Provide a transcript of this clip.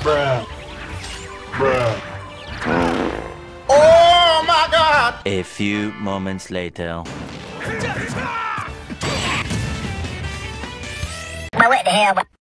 Bruh. Bruh. Oh my god! A few moments later. Well, what the hell?